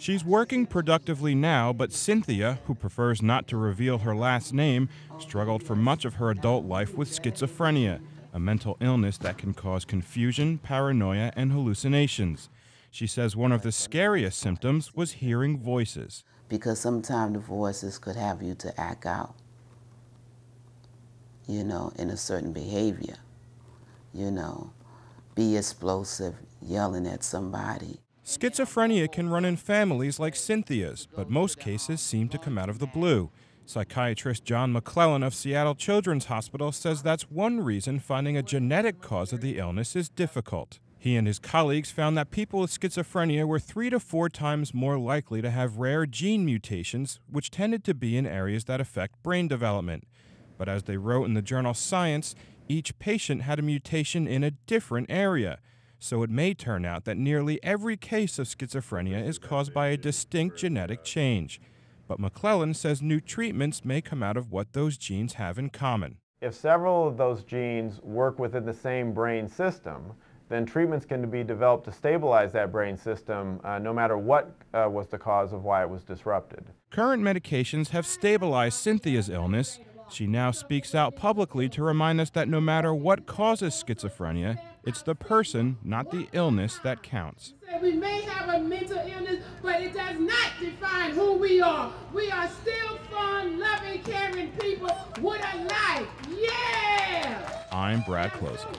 She's working productively now, but Cynthia, who prefers not to reveal her last name, struggled for much of her adult life with schizophrenia, a mental illness that can cause confusion, paranoia, and hallucinations. She says one of the scariest symptoms was hearing voices. Because sometimes the voices could have you to act out, you know, in a certain behavior, you know, be explosive, yelling at somebody. Schizophrenia can run in families like Cynthia's, but most cases seem to come out of the blue. Psychiatrist John McClellan of Seattle Children's Hospital says that's one reason finding a genetic cause of the illness is difficult. He and his colleagues found that people with schizophrenia were three to four times more likely to have rare gene mutations, which tended to be in areas that affect brain development. But as they wrote in the journal Science, each patient had a mutation in a different area. So it may turn out that nearly every case of schizophrenia is caused by a distinct genetic change. But McClellan says new treatments may come out of what those genes have in common. If several of those genes work within the same brain system, then treatments can be developed to stabilize that brain system uh, no matter what uh, was the cause of why it was disrupted. Current medications have stabilized Cynthia's illness. She now speaks out publicly to remind us that no matter what causes schizophrenia, it's the person, not the illness, that counts. We may have a mental illness, but it does not define who we are. We are still fun, loving, caring people with a life. Yeah! I'm Brad Kloza.